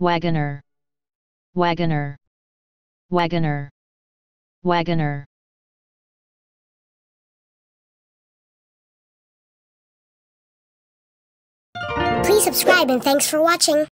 Wagoner. Wagoner. Wagoner. Wagoner. Please subscribe and thanks for watching.